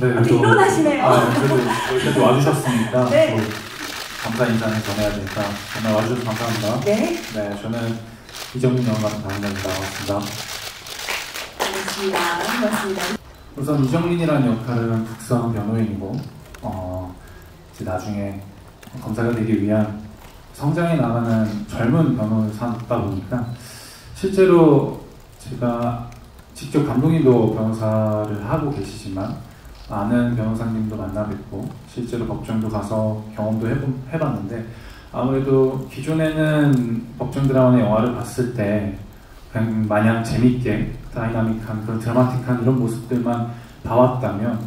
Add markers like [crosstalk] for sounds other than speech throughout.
네, 아주 일어나시네요. 아, 그래도 여기까지 와주셨으니까 네. 또 감사 인사는 전해야 되니까 정말 와주셔서 감사합니다. 네, 네, 저는 이정민 영화관 담당자입니다. 반갑습니다. 반갑습니다. 반갑습니다. 우선 이정민이라는 역할은 국선 변호인이고 어, 이제 나중에 검사가 되기 위한 성장해 나가는 젊은 변호사다 보니까 실제로 제가 직접 감독님도 변호사를 하고 계시지만 아는 변호사님도 만나 뵙고 실제로 법정도 가서 경험도 해본, 해봤는데 아무래도 기존에는 법정 드라마나 영화를 봤을 때 그냥 마냥 재밌게 다이나믹한 그런 드라마틱한 이런 모습들만 봐왔다면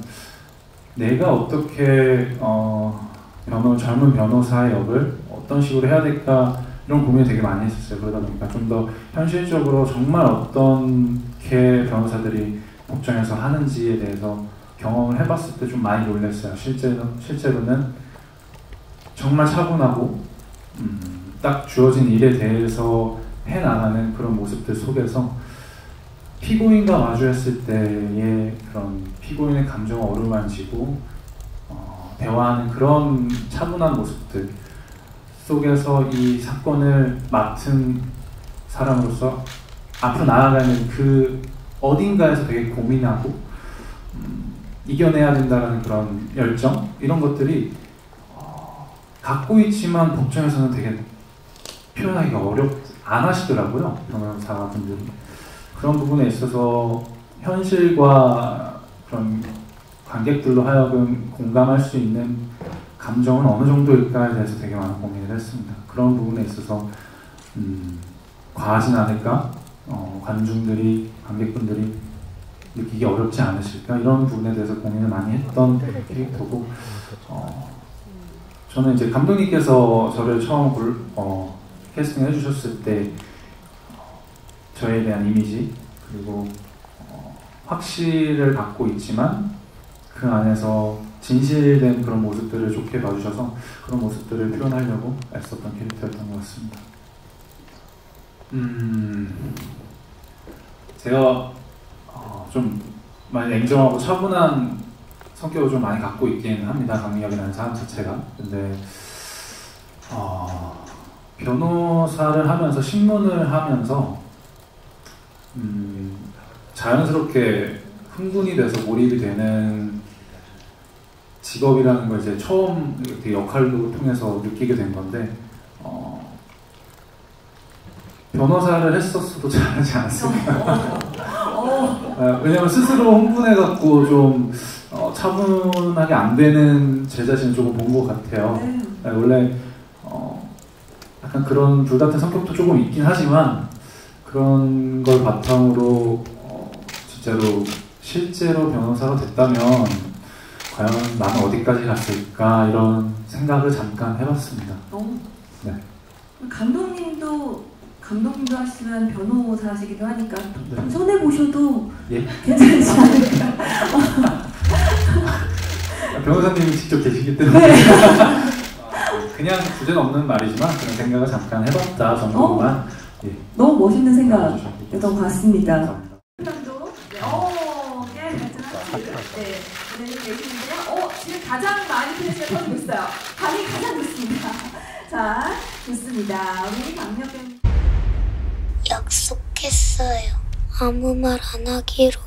내가 어떻게 어, 변호 젊은 변호사의 역을 어떤 식으로 해야 될까 이런 고민을 되게 많이 했었어요. 그러다 보니까 좀 더 현실적으로 정말 어떻게 변호사들이 법정에서 하는지에 대해서 경험을 해봤을 때 좀 많이 놀랐어요. 실제로 실제로는 정말 차분하고 음, 딱 주어진 일에 대해서 해 나가는 그런 모습들 속에서 피고인과 마주했을 때의 그런 피고인의 감정을 어루만지고 어, 대화하는 그런 차분한 모습들 속에서 이 사건을 맡은 사람으로서 앞으로 나아가는 그 어딘가에서 되게 고민하고 음, 이겨내야 된다는 그런 열정 이런 것들이 어, 갖고 있지만 법정에서는 되게 표현하기가 어렵 안 하시더라고요 변호사분들이 그런 부분에 있어서 현실과 그런 관객들로 하여금 공감할 수 있는 감정은 어느 정도일까에 대해서 되게 많은 고민을 했습니다. 그런 부분에 있어서 음, 과하진 않을까? 어, 관중들이, 관객분들이 느끼기 어렵지 않으실까? 이런 부분에 대해서 고민을 많이 했던 캐릭터고 어, 저는 이제 감독님께서 저를 처음 볼, 어, 캐스팅 해 주셨을 때 어, 저에 대한 이미지 그리고 어, 확신을 갖고 있지만 그 안에서 진실된 그런 모습들을 좋게 봐주셔서 그런 모습들을 표현하려고 애썼던 캐릭터였던 것 같습니다. 음, 제가 어, 좀 많이 냉정하고 차분한 성격을 좀 많이 갖고 있긴 합니다. 강민혁이라는 사람 자체가. 근데 어, 변호사를 하면서 신문을 하면서 음, 자연스럽게 흥분이 돼서 몰입이 되는 직업이라는 걸 이제 처음 이렇게 역할로 통해서 느끼게 된 건데 어, 변호사를 했었어도 잘하지 않았을까 어, 어, 왜냐면 스스로 흥분해갖고 좀 어, 차분하게 안 되는 제 자신을 조금 본 것 같아요 네. 네, 원래 어, 약간 그런 불같은 성격도 조금 있긴 하지만 그런 걸 바탕으로 어, 진짜로 실제로 변호사로 됐다면 과연 나는 어디까지 갔을까 이런 생각을 잠깐 해봤습니다. 어. 네. 감독님도 감독님도 하시면 변호사시기도 하니까 네. 좀 손해 보셔도 예. 괜찮지 않을까? 변호사님이 직접 계시기 때문에 네. 그냥 주제는 없는 말이지만 그런 생각을 잠깐 해봤다 정도만 예. 너무 멋있는 생각이었던 것 같습니다. 감독, 네, 어, 네, 발전하셨습니다. 네, 진행이 계시는데요. 어, 지금 가장 많이 프레시가 터지고 있어요. 반응이 가장 좋습니다. [laughs] 자, 좋습니다. 우리 강력. 약속했어요. 아무 말 안 하기로.